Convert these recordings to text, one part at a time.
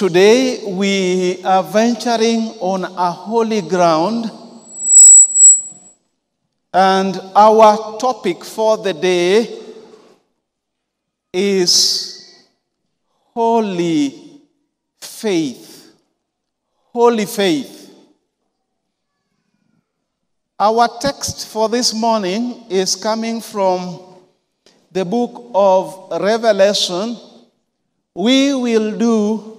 Today we are venturing on a holy ground, and our topic for the day is holy faith. Holy faith. Our text for this morning is coming from the book of Revelation. We will do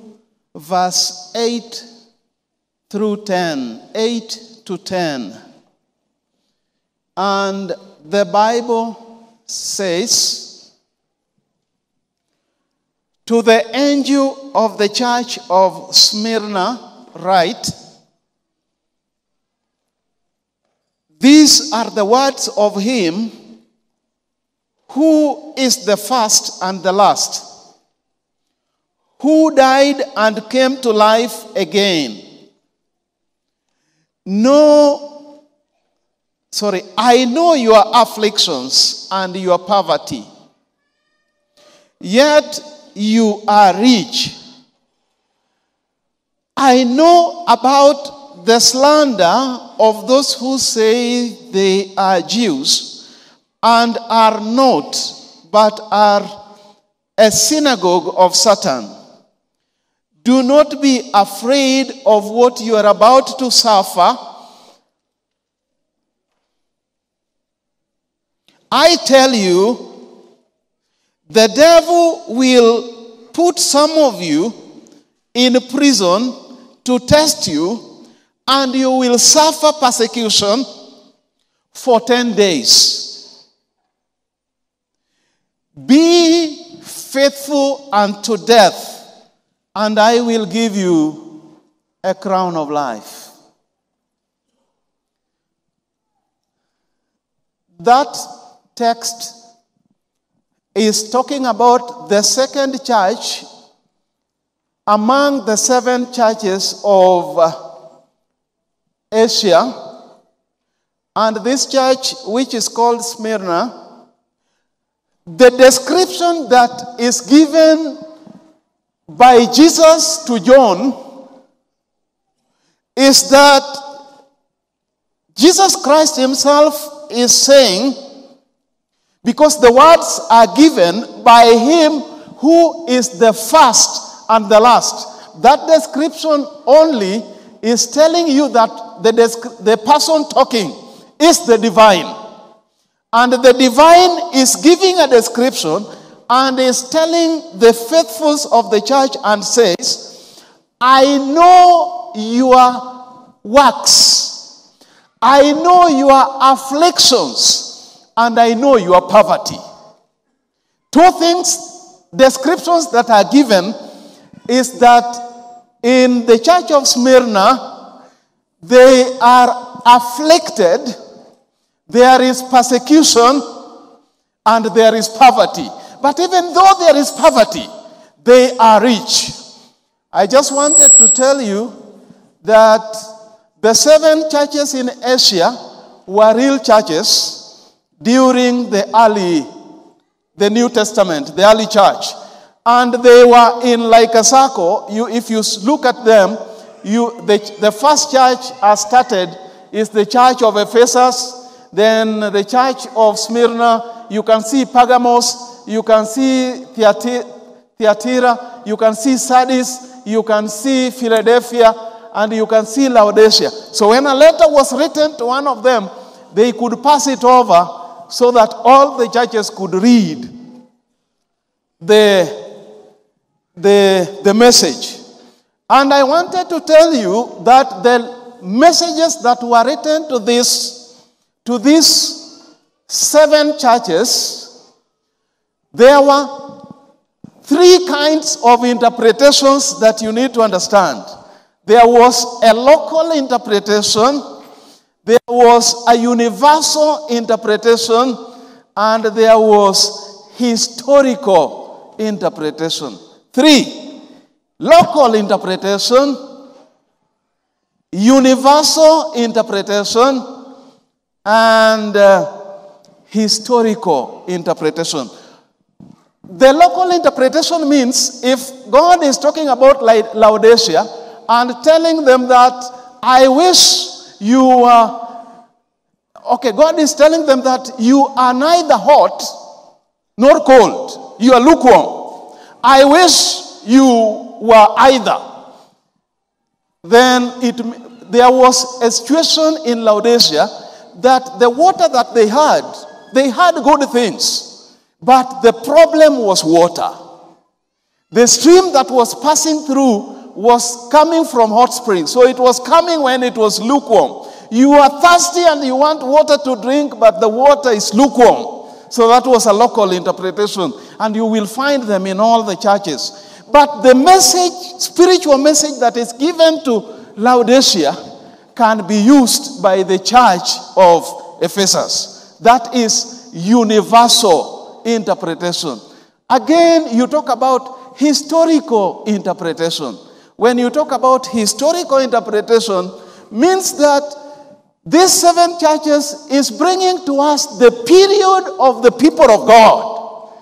verse 8 through 10. 8 to 10. And the Bible says, To the angel of the church of Smyrna, write, These are the words of him who is the first and the last, who died and came to life again. No, sorry, I know your afflictions and your poverty, yet you are rich. I know about the slander of those who say they are Jews and are not, but are a synagogue of Satan. Do not be afraid of what you are about to suffer. I tell you, the devil will put some of you in prison to test you, and you will suffer persecution for 10 days. Be faithful unto death, and I will give you a crown of life. That text is talking about the second church among the seven churches of Asia. And this church, which is called Smyrna, the description that is given by Jesus to John is that Jesus Christ Himself is saying, because the words are given by Him who is the first and the last. That description only is telling you that the, the person talking is the divine. And the divine is giving a description and is telling the faithfuls of the church and says, I know your works, I know your afflictions, and I know your poverty. Two things, descriptions that are given is that in the church of Smyrna, they are afflicted, there is persecution, and there is poverty. But even though there is poverty, they are rich. I just wanted to tell you that the seven churches in Asia were real churches during the early, the New Testament, the early church. And they were in like a circle. You, if you look at them, you, the, the first church has started is the church of Ephesus, then the church of Smyrna. You can see Pergamos, you can see Thyatira, you can see Sardis, you can see Philadelphia, and you can see Laodicea. So when a letter was written to one of them, they could pass it over so that all the churches could read the, the, the message. And I wanted to tell you that the messages that were written to this to these seven churches, there were three kinds of interpretations that you need to understand. There was a local interpretation, there was a universal interpretation, and there was historical interpretation. Three local interpretation, universal interpretation, and uh, historical interpretation. The local interpretation means if God is talking about Laodicea and telling them that I wish you are, okay, God is telling them that you are neither hot nor cold, you are lukewarm. I wish you were either. Then it, there was a situation in Laodicea that the water that they had, they had good things. But the problem was water. The stream that was passing through was coming from hot springs. So it was coming when it was lukewarm. You are thirsty and you want water to drink, but the water is lukewarm. So that was a local interpretation. And you will find them in all the churches. But the message, spiritual message that is given to Laodicea can be used by the church of Ephesus. That is universal interpretation. Again, you talk about historical interpretation. When you talk about historical interpretation, means that these seven churches is bringing to us the period of the people of God,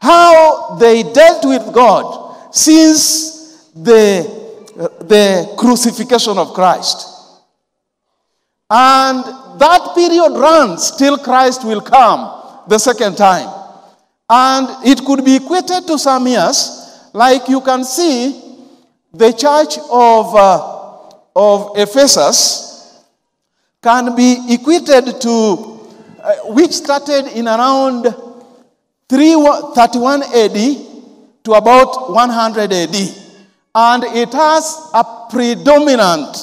how they dealt with God since the, the crucifixion of Christ. And that period runs till Christ will come the second time. And it could be equated to some years, like you can see the church of, uh, of Ephesus can be equated to, uh, which started in around 331 AD to about 100 AD. And it has a predominant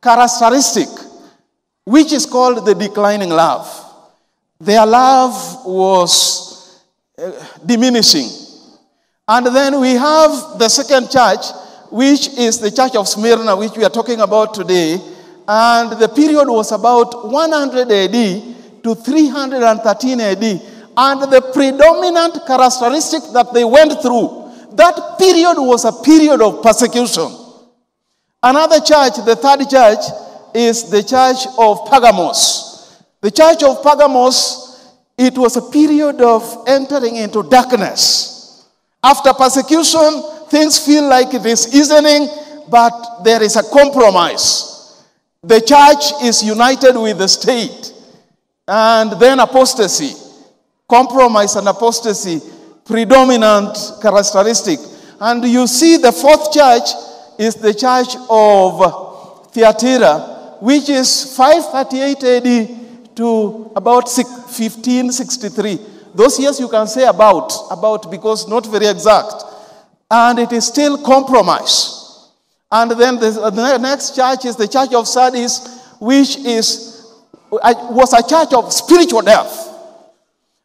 characteristic, which is called the declining love. Their love was diminishing. And then we have the second church, which is the church of Smyrna, which we are talking about today. And the period was about 100 AD to 313 AD. And the predominant characteristic that they went through, that period was a period of persecution. Another church, the third church, is the church of Pergamos. The church of Pergamos it was a period of entering into darkness. After persecution, things feel like it is easing, but there is a compromise. The church is united with the state. And then apostasy, compromise and apostasy, predominant characteristic. And you see the fourth church is the church of Thyatira, which is 538 AD to about 1563. Those years you can say about, about because not very exact. And it is still compromise. And then the, next church is the church of Sardis, which is, was a church of spiritual death.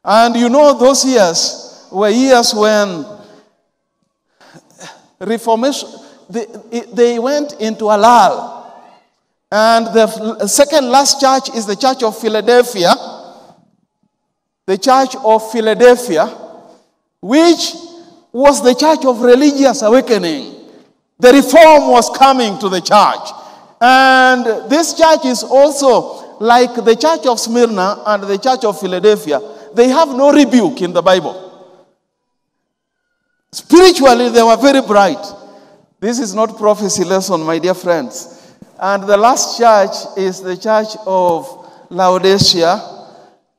And you know, those years were years when Reformation, they, they went into a lull. And the second last church is the church of Philadelphia the church of Philadelphia, which was the church of religious awakening. The reform was coming to the church. And this church is also like the church of Smyrna and the church of Philadelphia. They have no rebuke in the Bible. Spiritually, they were very bright. This is not prophecy lesson, my dear friends. And the last church is the church of Laodicea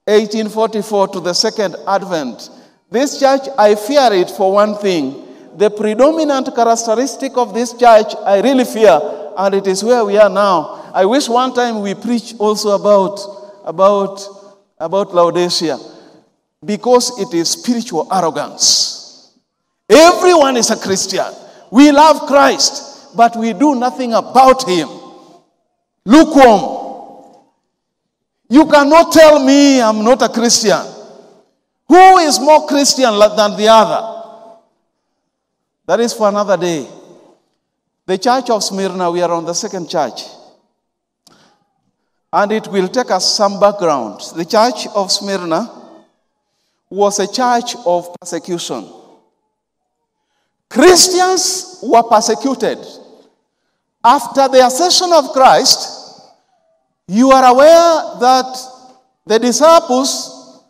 1844 to the second advent. This church, I fear it for one thing. The predominant characteristic of this church, I really fear, and it is where we are now. I wish one time we preach also about, about, about Laodicea because it is spiritual arrogance. Everyone is a Christian. We love Christ, but we do nothing about him. Lukewarm. You cannot tell me I'm not a Christian. Who is more Christian than the other? That is for another day. The church of Smyrna, we are on the second church. And it will take us some background. The church of Smyrna was a church of persecution. Christians were persecuted. After the ascension of Christ, you are aware that the disciples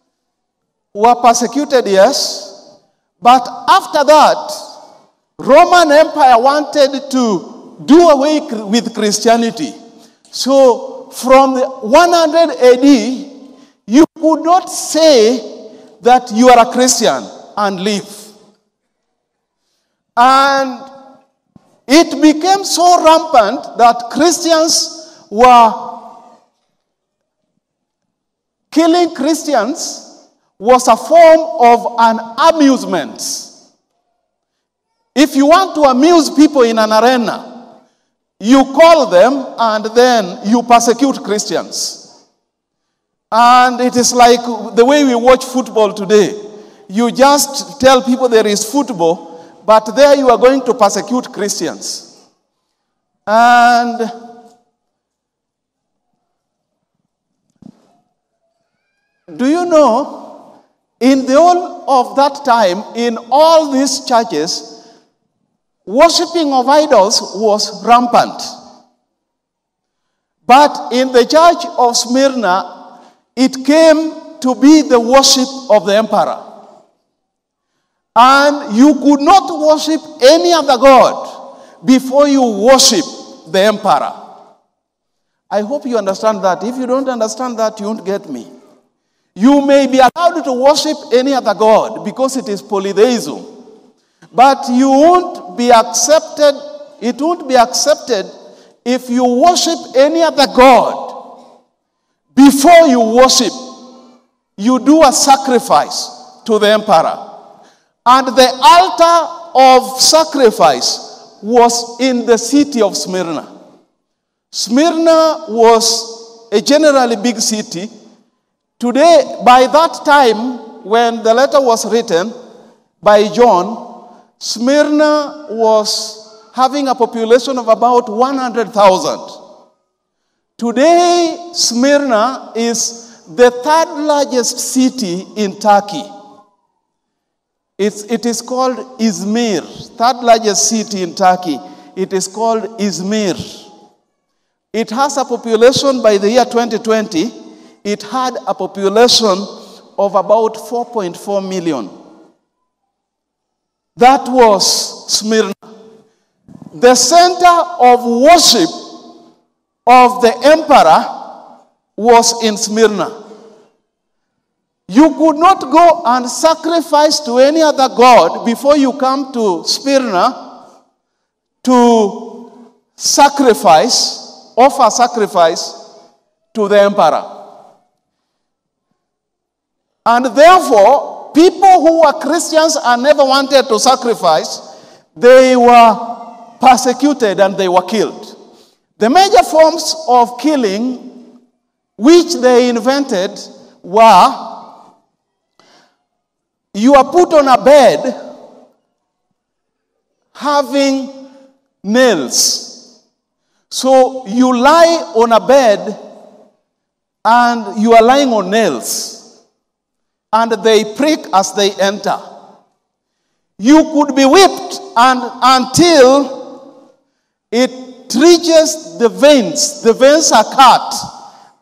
were persecuted, yes, But after that, Roman Empire wanted to do away with Christianity. So from 100 AD, you could not say that you are a Christian and live. And it became so rampant that Christians were killing Christians was a form of an amusement. If you want to amuse people in an arena, you call them and then you persecute Christians. And it is like the way we watch football today. You just tell people there is football, but there you are going to persecute Christians. And do you know, in the whole of that time, in all these churches, worshipping of idols was rampant. But in the church of Smyrna, it came to be the worship of the emperor. And you could not worship any other God before you worship the emperor. I hope you understand that. If you don't understand that, you won't get me. You may be allowed to worship any other God because it is polytheism. But you won't be accepted, it won't be accepted if you worship any other God. Before you worship, you do a sacrifice to the emperor. And the altar of sacrifice was in the city of Smyrna. Smyrna was a generally big city. Today, by that time, when the letter was written by John, Smyrna was having a population of about 100,000. Today, Smyrna is the third largest city in Turkey. It's, it is called Izmir, third largest city in Turkey. It is called Izmir. It has a population by the year 2020, it had a population of about 4.4 million. That was Smyrna. The center of worship of the emperor was in Smyrna. You could not go and sacrifice to any other god before you come to Smyrna to sacrifice, offer sacrifice to the emperor. And therefore, people who were Christians and never wanted to sacrifice, they were persecuted and they were killed. The major forms of killing which they invented were you are put on a bed having nails. So you lie on a bed and you are lying on nails and they prick as they enter. You could be whipped and until it reaches the veins. The veins are cut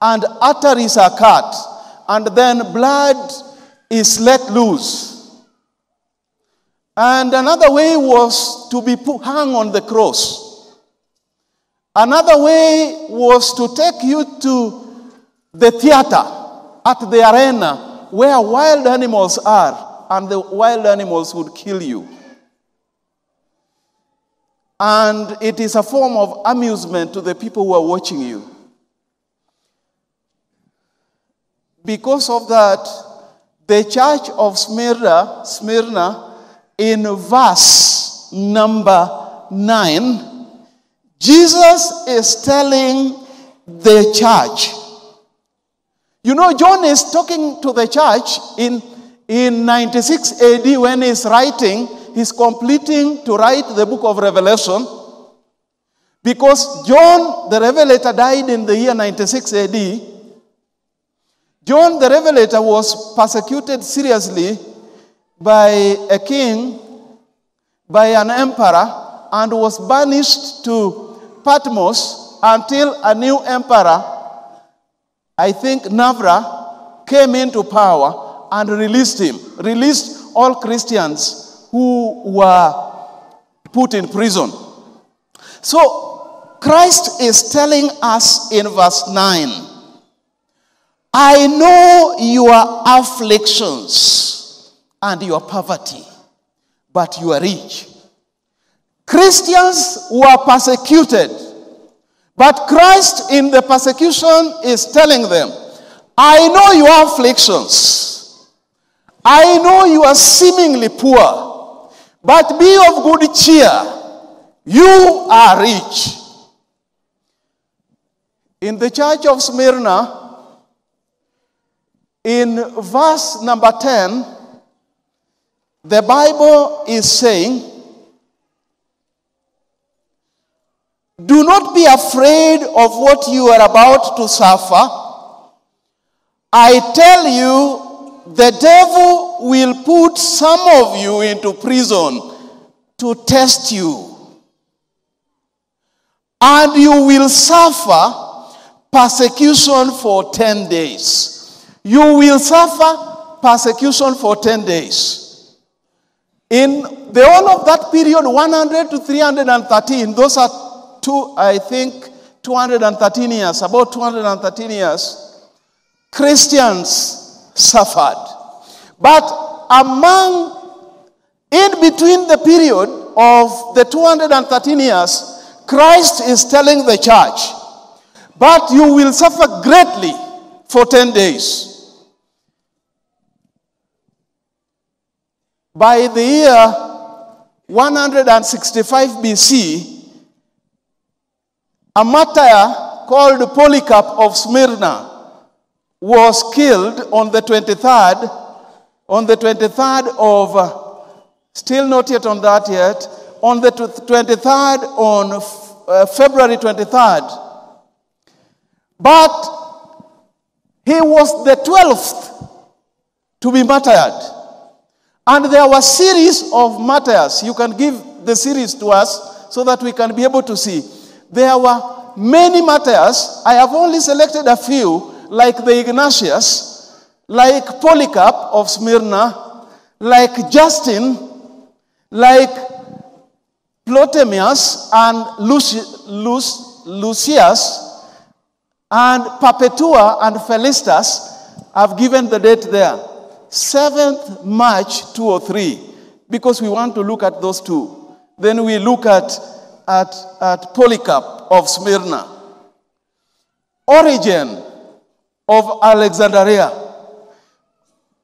and arteries are cut, and then blood is let loose. And another way was to be put, hung on the cross. Another way was to take you to the theater at the arena where wild animals are, and the wild animals would kill you. And it is a form of amusement to the people who are watching you. Because of that, the church of Smyrna, Smyrna in verse number 9, Jesus is telling the church you know, John is talking to the church in, in 96 AD when he's writing, he's completing to write the book of Revelation. Because John the Revelator died in the year 96 AD. John the Revelator was persecuted seriously by a king, by an emperor, and was banished to Patmos until a new emperor I think Nerva came into power and released him, released all Christians who were put in prison. So Christ is telling us in verse 9 I know your afflictions and your poverty, but you are rich. Christians were persecuted, but Christ in the persecution is telling them, I know your afflictions. I know you are seemingly poor, but be of good cheer. You are rich. In the church of Smyrna, in verse number 10, the Bible is saying, Do not be afraid of what you are about to suffer. I tell you, the devil will put some of you into prison to test you. And you will suffer persecution for 10 days. You will suffer persecution for 10 days. In the whole of that period, 100 to 313, those are two, I think, 213 years, about 213 years. Christians suffered. But among, in between the period of the 213 years, Christ is telling the church, but you will suffer greatly for 10 days. By the year 165 BC, a martyr called Polycarp of Smyrna was killed on the 23rd, on the 23rd of, uh, still not yet on that yet, on the 23rd, on uh, February 23rd. But he was the 12th to be martyred. And there were series of martyrs. You can give the series to us so that we can be able to see. There were many martyrs. I have only selected a few like the Ignatius, like Polycarp of Smyrna, like Justin, like Plotinus and Lucius, and Perpetua and Felicitas have given the date there. 7th March 203, because we want to look at those two. Then we look at, at, at Polycarp of Smyrna. Origen of Alexandria,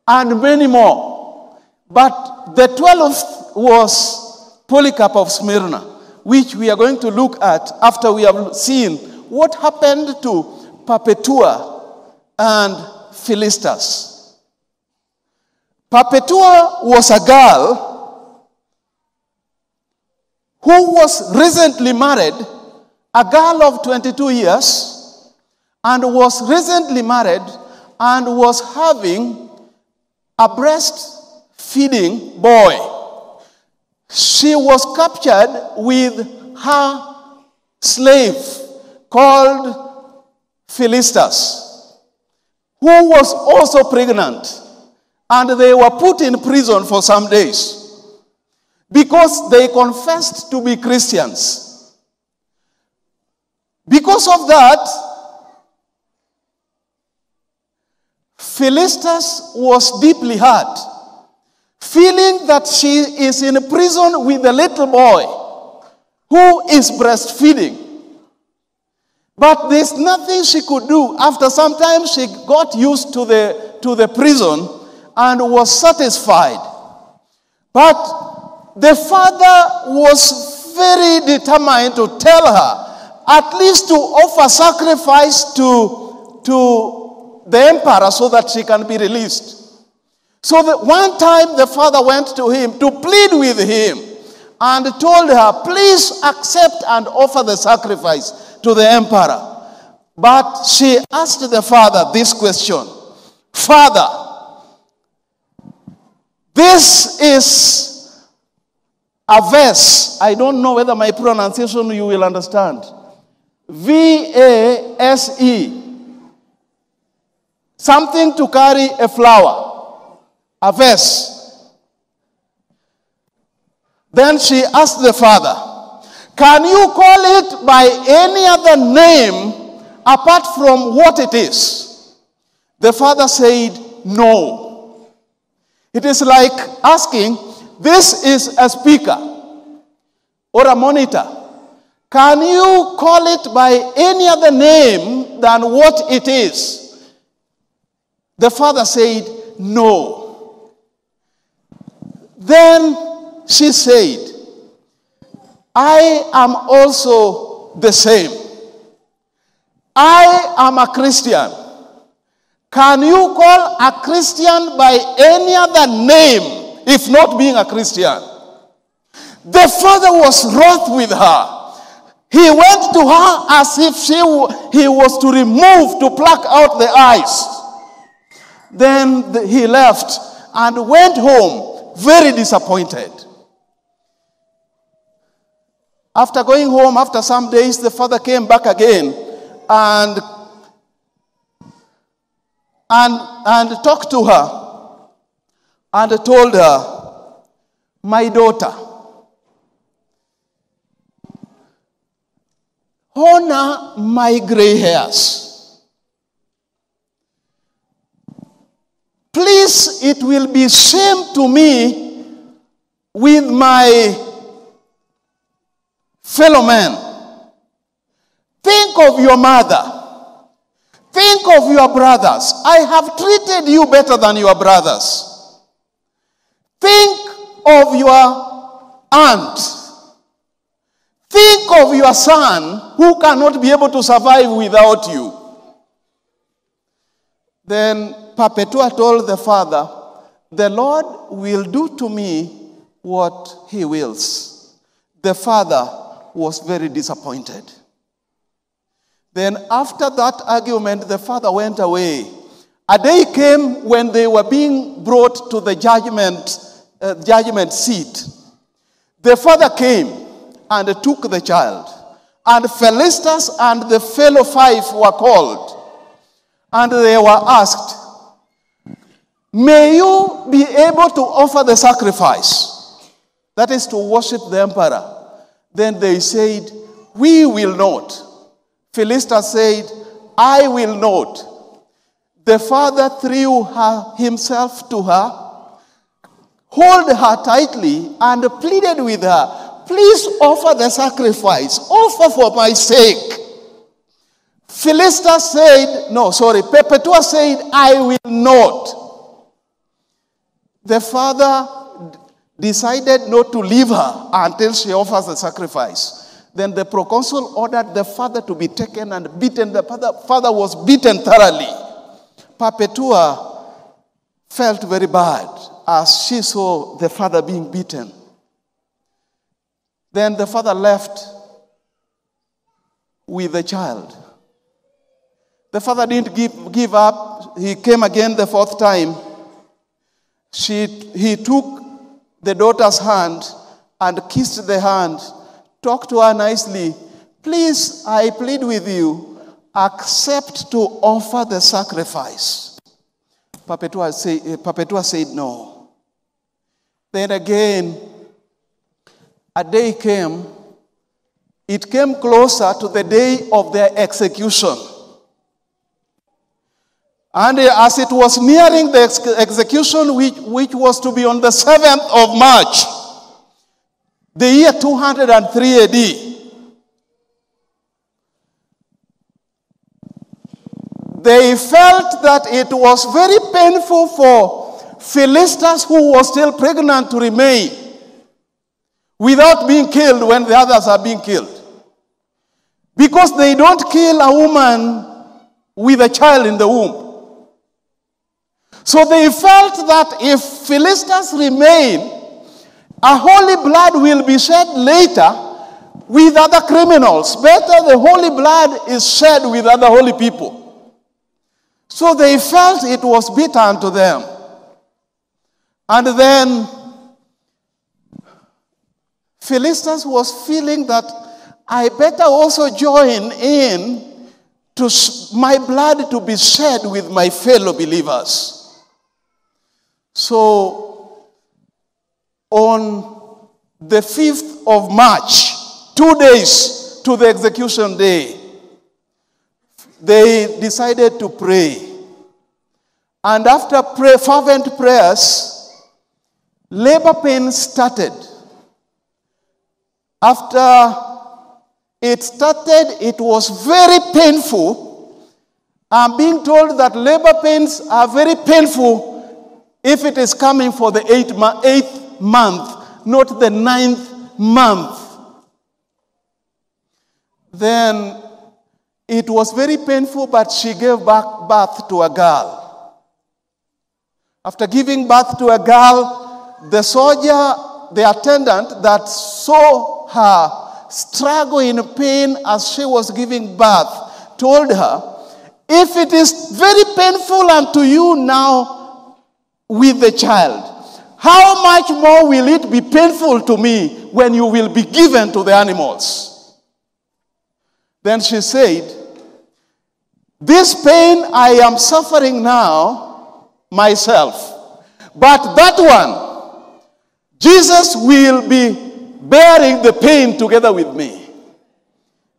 and many more. But the 12th was Polycarp of Smyrna, which we are going to look at after we have seen what happened to Perpetua and Felicitas. Perpetua was a girl who was recently married, a girl of 22 years and was recently married and was having a breastfeeding boy. She was captured with her slave called Felicitas, who was also pregnant. And they were put in prison for some days because they confessed to be Christians. Because of that, Felicitas was deeply hurt, feeling that she is in prison with a little boy who is breastfeeding. But there's nothing she could do. After some time, she got used to the, to the prison and was satisfied. But the father was very determined to tell her, at least to offer sacrifice to, to the emperor so that she can be released. So that one time the father went to him to plead with him and told her, Please accept and offer the sacrifice to the emperor. But she asked the father this question Father, this is a verse. I don't know whether my pronunciation you will understand. V A S E. Something to carry a flower, a vase. Then she asked the father, Can you call it by any other name apart from what it is? The father said, No. It is like asking, This is a speaker or a monitor. Can you call it by any other name than what it is? The father said, No. Then she said, I am also the same. I am a Christian. Can you call a Christian by any other name if not being a Christian? The father was wroth with her. He went to her as if she, he was to remove, to pluck out the eyes. Then the, he left and went home very disappointed. After going home, after some days, the father came back again and, and, and talked to her and told her, My daughter, honor my gray hairs. Please, it will be shame to me with my fellow men. Think of your mother. Think of your brothers. I have treated you better than your brothers. Think of your aunt Think of your son who cannot be able to survive without you. Then Perpetua told the father, The Lord will do to me what he wills. The father was very disappointed. Then, after that argument, the father went away. A day came when they were being brought to the judgment, uh, judgment seat. The father came and took the child. And Felicitas and the fellow five were called. And they were asked, May you be able to offer the sacrifice? That is to worship the emperor. Then they said, We will not. Felicitas said, I will not. The father threw her, himself to her, hold her tightly, and pleaded with her, Please offer the sacrifice. Offer for my sake. Philista said, no, sorry, Perpetua said, I will not. The father decided not to leave her until she offers the sacrifice. Then the proconsul ordered the father to be taken and beaten. The father, father was beaten thoroughly. Perpetua felt very bad as she saw the father being beaten. Then the father left with the child. The father didn't give, give up. He came again the fourth time. She, he took the daughter's hand and kissed the hand, talked to her nicely. Please, I plead with you, accept to offer the sacrifice. Perpetua, say, eh, Perpetua said no. Then again, a day came, it came closer to the day of their execution. And as it was nearing the ex- execution, which, which was to be on the 7th of March, the year 203 AD, they felt that it was very painful for Felicitas, who was still pregnant, to remain without being killed when the others are being killed. Because they don't kill a woman with a child in the womb. So they felt that if Felicitas remain, a holy blood will be shed later with other criminals. Better the holy blood is shed with other holy people. So they felt it was bitter to them. And then Felicitas was feeling that I better also join in to my blood to be shed with my fellow believers. So on the 5th of March, two days to the execution day, they decided to pray. And after pray, fervent prayers, labor pains started. After it started, it was very painful. I'm being told that labor pains are very painful if it is coming for the eighth, eighth month, not the ninth month. Then it was very painful, but she gave back birth to a girl. After giving birth to a girl, the soldier, the attendant that saw her struggle in pain as she was giving birth, told her, If it is very painful unto you now with the child, how much more will it be painful to me when you will be given to the animals? Then she said, This pain I am suffering now myself. But that one, Jesus will be bearing the pain together with me.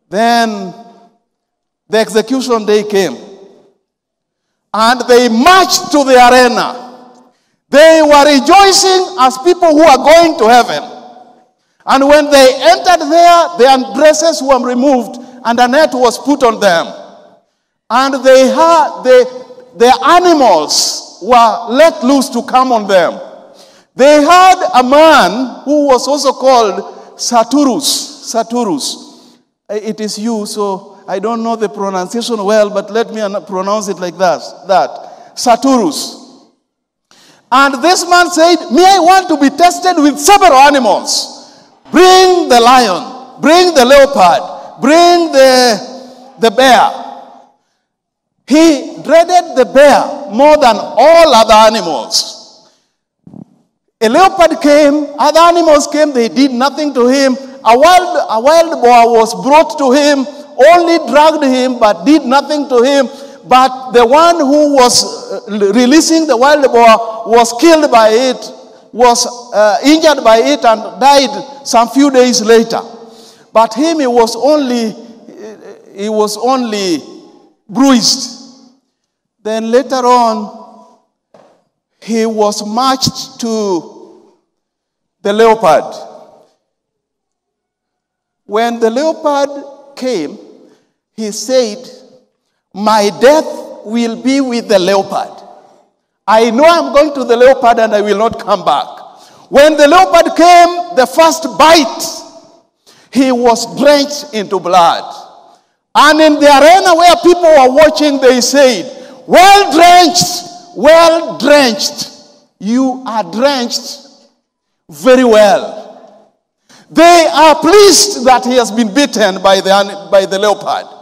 Then the execution day came. And they marched to the arena. They were rejoicing as people who are going to heaven. And when they entered there, their dresses were removed and a net was put on them. And they had the, the animals were let loose to come on them. They had a man who was also called Saturus. Saturus. It is you, so I don't know the pronunciation well, but let me pronounce it like that. That. Saturus. And this man said, Me, I want to be tested with several animals. Bring the lion, bring the leopard, bring the, the bear. He dreaded the bear more than all other animals. A leopard came, other animals came, they did nothing to him. A wild, a wild boar was brought to him, only dragged him, but did nothing to him. But the one who was uh, releasing the wild boar was killed by it, was uh, injured by it, and died some few days later. But him, he was only, he was only bruised. Then later on, he was marched to the leopard. When the leopard came, he said, My death will be with the leopard. I know I'm going to the leopard and I will not come back. When the leopard came, the first bite, he was drenched into blood. And in the arena where people were watching, they said, well drenched, well drenched. You are drenched very well. They are pleased that he has been beaten by the, by the leopard.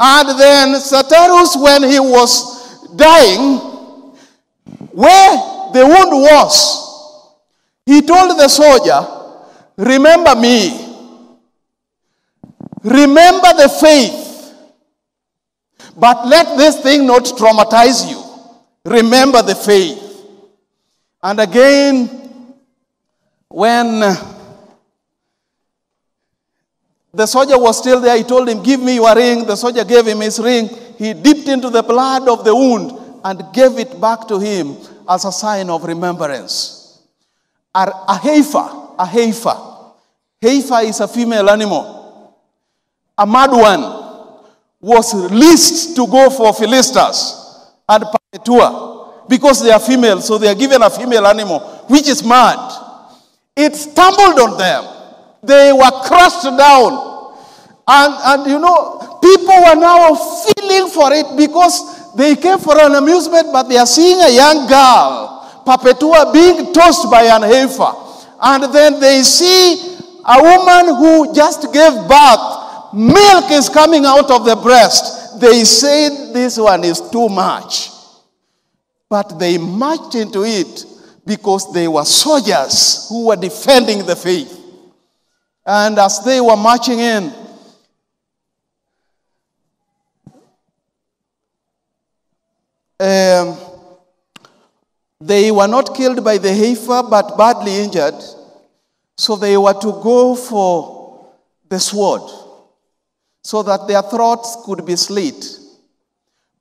And then Saturus, when he was dying, where the wound was, he told the soldier, Remember me. Remember the faith but let this thing not traumatize you. Remember the faith. And again, when the soldier was still there, he told him, Give me your ring. The soldier gave him his ring. He dipped into the blood of the wound and gave it back to him as a sign of remembrance. A, a heifer, a heifer. Heifer is a female animal. A mad one was leased to go for Felicitas and Perpetua because they are female, so they are given a female animal, which is mad. It stumbled on them. They were crushed down. And, and you know, people were now feeling for it because they came for an amusement, but they are seeing a young girl, Perpetua, being tossed by an heifer. And then they see a woman who just gave birth milk is coming out of the breast. They say this one is too much. But they marched into it because they were soldiers who were defending the faith. And as they were marching in, um, they were not killed by the heifer but badly injured. So they were to go for the sword so that their throats could be slit.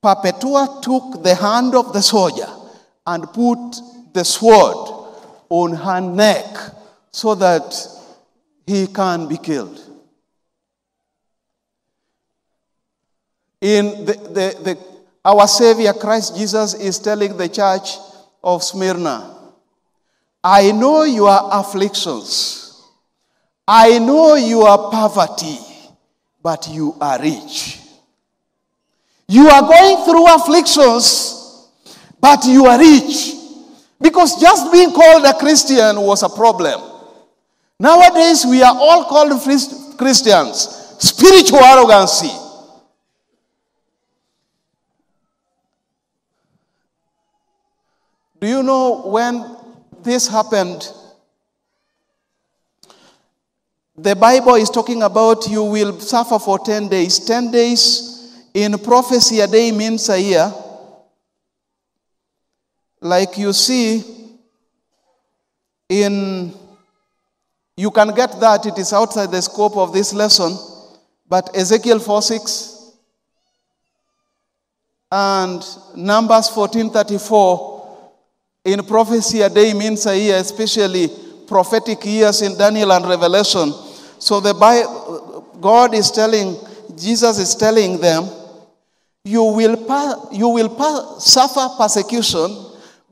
Perpetua took the hand of the soldier and put the sword on her neck so that he can be killed. In the, the, the, our Savior Christ Jesus is telling the church of Smyrna, I know your afflictions, I know your poverty, but you are rich. You are going through afflictions, but you are rich. Because just being called a Christian was a problem. Nowadays, we are all called Christians. Spiritual arrogancy. Do you know when this happened? The Bible is talking about you will suffer for 10 days. 10 days in prophecy, a day means a year. Like you see in, you can get that, it is outside the scope of this lesson, but Ezekiel 4 6 and Numbers 1434 in prophecy, a day means a year, especially prophetic years in Daniel and Revelation. So the Bible, God is telling, Jesus is telling them, you will, you will suffer persecution,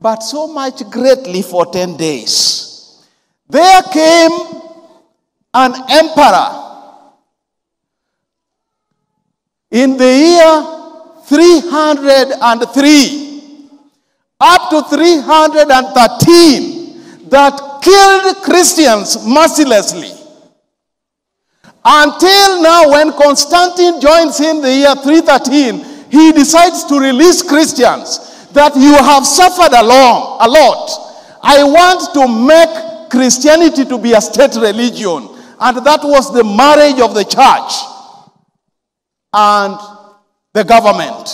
but so much greatly for 10 days. There came an emperor in the year 303 up to 313 that killed Christians mercilessly. Until now, when Constantine joins in the year 313, he decides to release Christians that you have suffered along a lot. I want to make Christianity to be a state religion. And that was the marriage of the church and the government.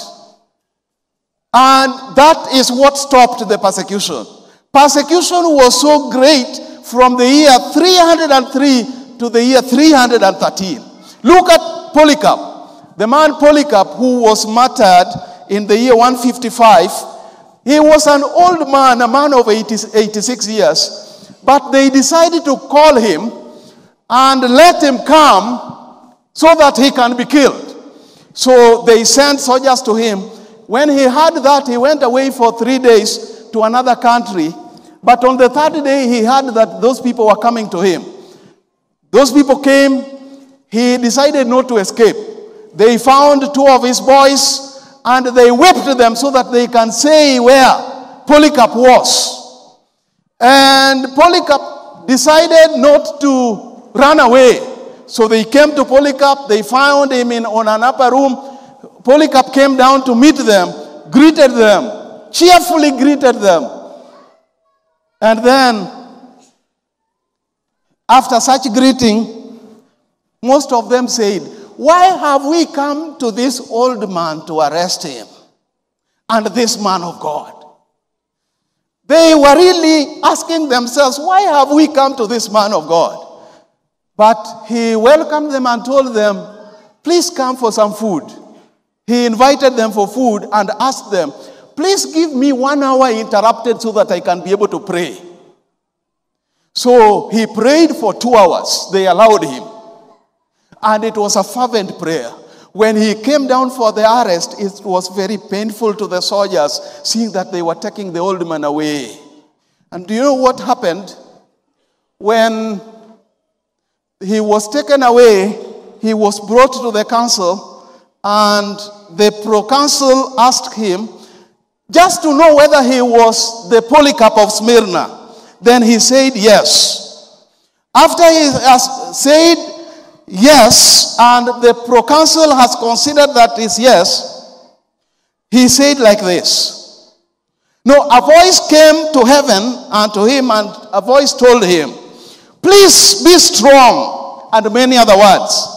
And that is what stopped the persecution. Persecution was so great from the year 303 to the year 313. Look at Polycarp. The man Polycarp, who was martyred in the year 155, he was an old man, a man of 80, 86 years. But they decided to call him and let him come so that he can be killed. So they sent soldiers to him when he heard that, he went away for three days to another country. But on the third day, he heard that those people were coming to him. Those people came. He decided not to escape. They found two of his boys and they whipped them so that they can say where Polycarp was. And Polycarp decided not to run away. So they came to Polycarp. They found him in, on an upper room Polycarp came down to meet them, greeted them, cheerfully greeted them. And then, after such greeting, most of them said, Why have we come to this old man to arrest him and this man of God? They were really asking themselves, Why have we come to this man of God? But he welcomed them and told them, Please come for some food. He invited them for food and asked them, Please give me one hour interrupted so that I can be able to pray. So he prayed for two hours. They allowed him. And it was a fervent prayer. When he came down for the arrest, it was very painful to the soldiers seeing that they were taking the old man away. And do you know what happened? When he was taken away, he was brought to the council and the proconsul asked him just to know whether he was the Polycarp of Smyrna. Then he said yes. After he has said yes, and the proconsul has considered that is yes, he said like this. No, a voice came to heaven and to him, and a voice told him, Please be strong, and many other words.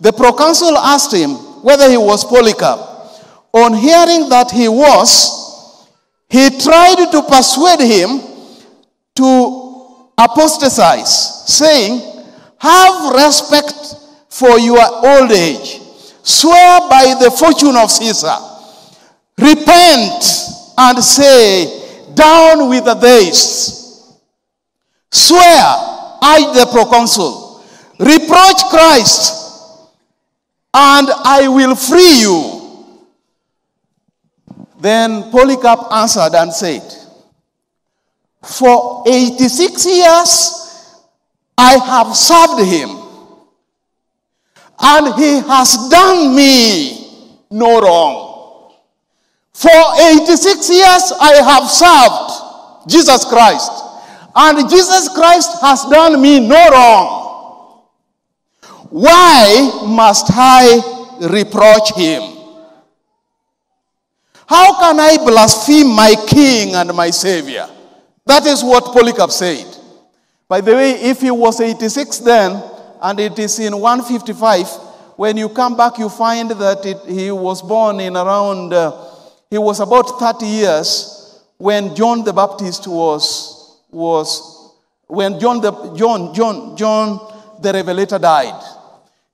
The proconsul asked him, whether he was Polycarp. On hearing that he was, he tried to persuade him to apostatize, saying, Have respect for your old age. Swear by the fortune of Caesar. Repent and say, Down with the deists. Swear, I, the proconsul. Reproach Christ, and I will free you. Then Polycarp answered and said, For 86 years I have served him and he has done me no wrong. For 86 years I have served Jesus Christ, and Jesus Christ has done me no wrong. Why must I reproach him? How can I blaspheme my king and my savior? That is what Polycarp said. By the way, if he was 86 then, and it is in 155. When you come back, you find that it, he was born in around, uh, he was about 30 years when John the Baptist was, was when John the, John, John, John the Revelator died.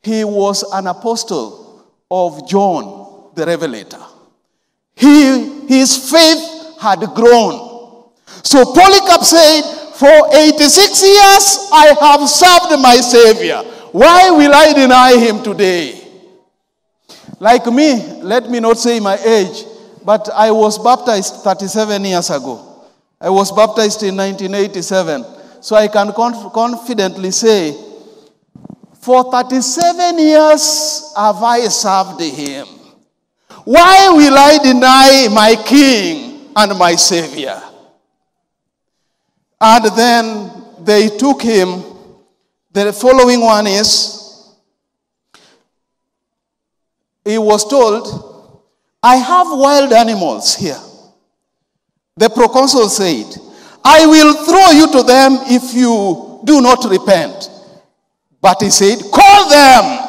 He was an apostle of John the Revelator. He, his faith had grown. So Polycarp said, for 86 years I have served my Savior. Why will I deny him today? Like me, let me not say my age, but I was baptized 37 years ago. I was baptized in 1987. So I can conf- confidently say, for 37 years have I served him. Why will I deny my king and my savior? And then they took him. The following one is he was told, I have wild animals here. The proconsul said, I will throw you to them if you do not repent. But he said, Call them.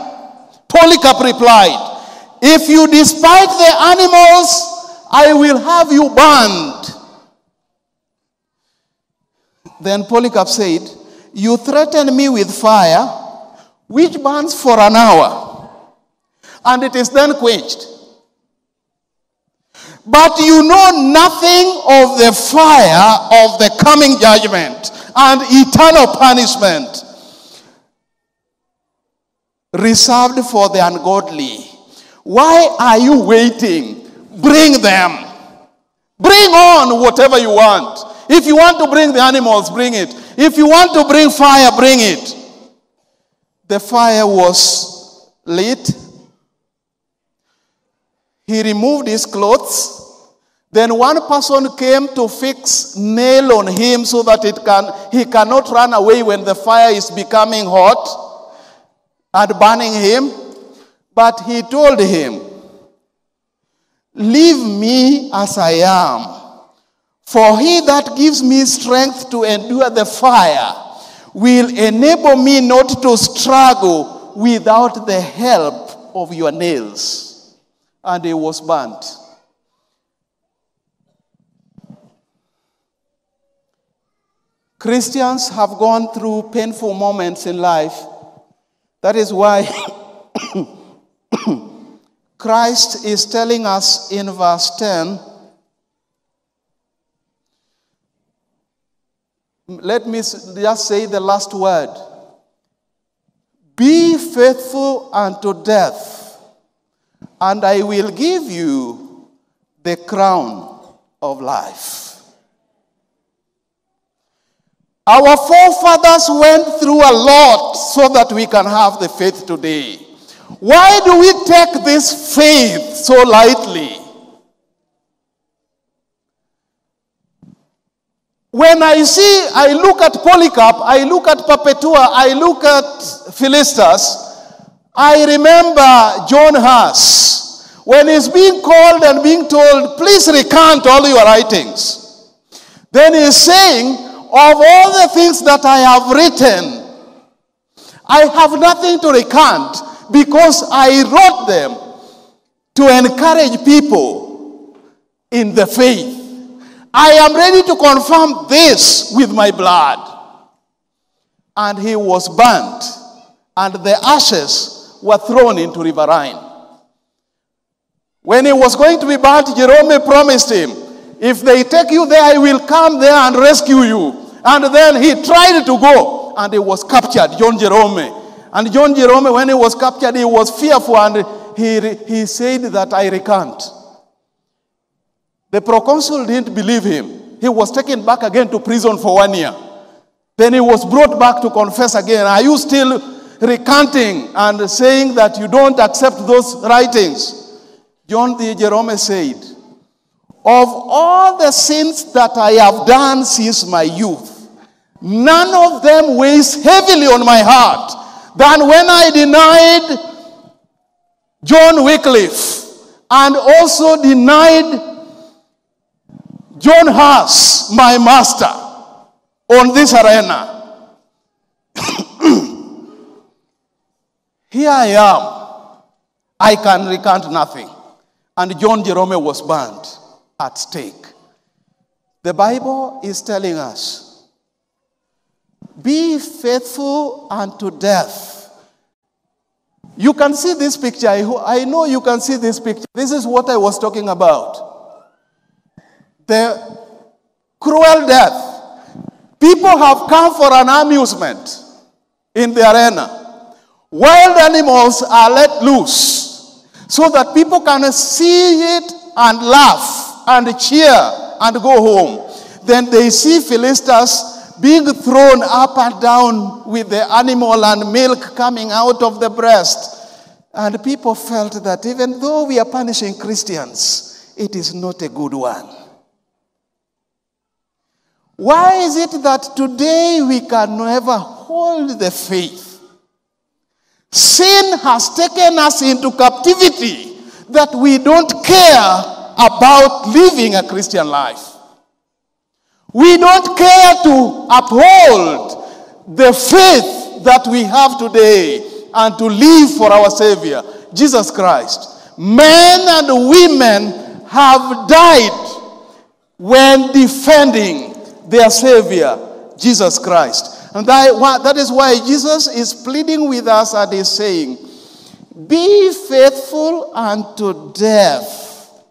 Polycarp replied, If you despite the animals, I will have you burned. Then Polycarp said, You threaten me with fire, which burns for an hour, and it is then quenched. But you know nothing of the fire of the coming judgment and eternal punishment reserved for the ungodly. Why are you waiting? Bring them. Bring on whatever you want. If you want to bring the animals, bring it. If you want to bring fire, bring it. The fire was lit. He removed his clothes. Then one person came to fix nail on him so that it can, he cannot run away when the fire is becoming hot and burning him. But he told him, Leave me as I am. For he that gives me strength to endure the fire will enable me not to struggle without the help of your nails. And he was burnt. Christians have gone through painful moments in life. That is why Christ is telling us in verse 10 Let me just say the last word. Be faithful unto death, and I will give you the crown of life. Our forefathers went through a lot so that we can have the faith today. Why do we take this faith so lightly? When I see, I look at Polycarp, I look at Perpetua, I look at Felicitas, I remember John Huss when he's being called and being told, please recant all your writings. Then he's saying, of all the things that I have written, I have nothing to recant because I wrote them to encourage people in the faith. I am ready to confirm this with my blood. and he was burnt, and the ashes were thrown into River Rhine. When he was going to be burnt, Jerome promised him, If they take you there, I will come there and rescue you. And then he tried to go, and he was captured, John Jerome. And John Jerome, when he was captured, he was fearful and he, he said that I recant. The proconsul didn't believe him. He was taken back again to prison for one year. Then he was brought back to confess again. Are you still recanting and saying that you don't accept those writings? John the Jerome said, Of all the sins that I have done since my youth, none of them weighs heavily on my heart than when I denied John Wycliffe and also denied John Huss my master, on this arena. Here I am. I can recant nothing. And John Jerome was burned at stake. The Bible is telling us be faithful unto death. You can see this picture. I know you can see this picture. This is what I was talking about the cruel death. People have come for an amusement in the arena. Wild animals are let loose so that people can see it and laugh and cheer and go home. Then they see Felicitas being thrown up and down with the animal and milk coming out of the breast. And people felt that even though we are punishing Christians, it is not a good one. Why is it that today we can never hold the faith? Sin has taken us into captivity that we don't care about living a Christian life. We don't care to uphold the faith that we have today and to live for our Savior, Jesus Christ. Men and women have died when defending their Savior, Jesus Christ. And that, is why Jesus is pleading with us and is saying, Be faithful unto death,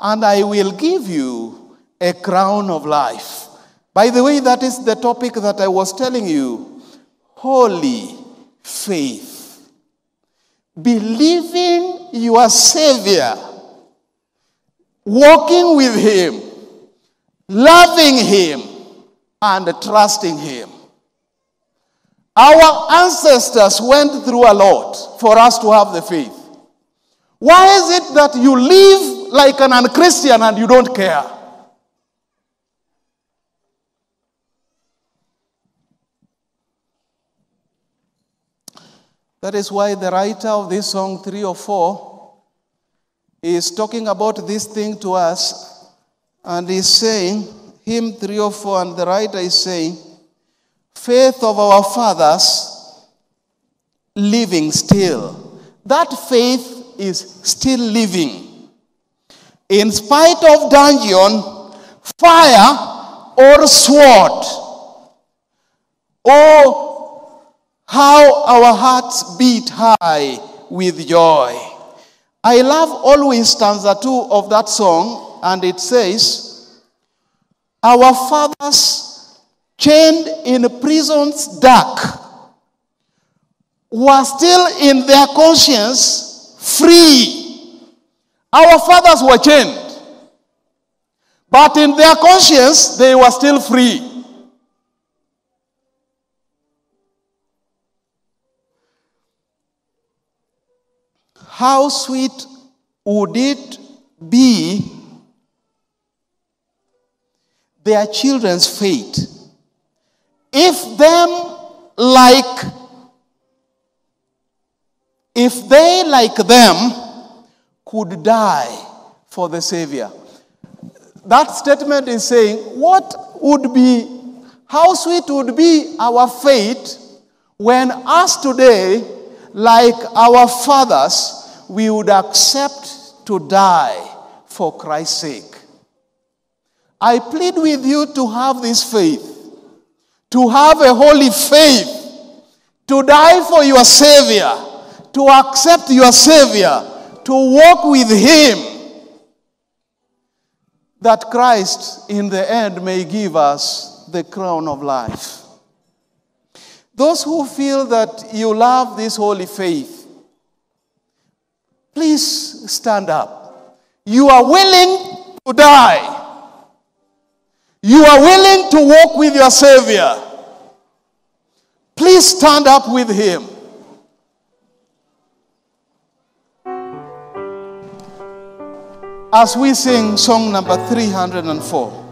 and I will give you a crown of life. By the way, that is the topic that I was telling you holy faith. Believing your Savior, walking with Him loving Him and trusting Him. Our ancestors went through a lot for us to have the faith. Why is it that you live like an unchristian and you don't care? That is why the writer of this song, 304, is talking about this thing to us and he's saying, hymn 304, and the writer is saying, faith of our fathers living still. That faith is still living. In spite of dungeon, fire, or sword. Oh, how our hearts beat high with joy. I love always stanza two of that song and it says, Our fathers, chained in prisons dark, were still in their conscience free. Our fathers were chained, but in their conscience, they were still free. How sweet would it be their children's fate. If them like, if they like them could die for the Savior. That statement is saying, what would be, how sweet would be our fate when us today, like our fathers, we would accept to die for Christ's sake. I plead with you to have this faith, to have a holy faith, to die for your Savior, to accept your Savior, to walk with Him, that Christ in the end may give us the crown of life. Those who feel that you love this holy faith, please stand up. You are willing to die. You are willing to walk with your Savior. Please stand up with Him. As we sing song number 304.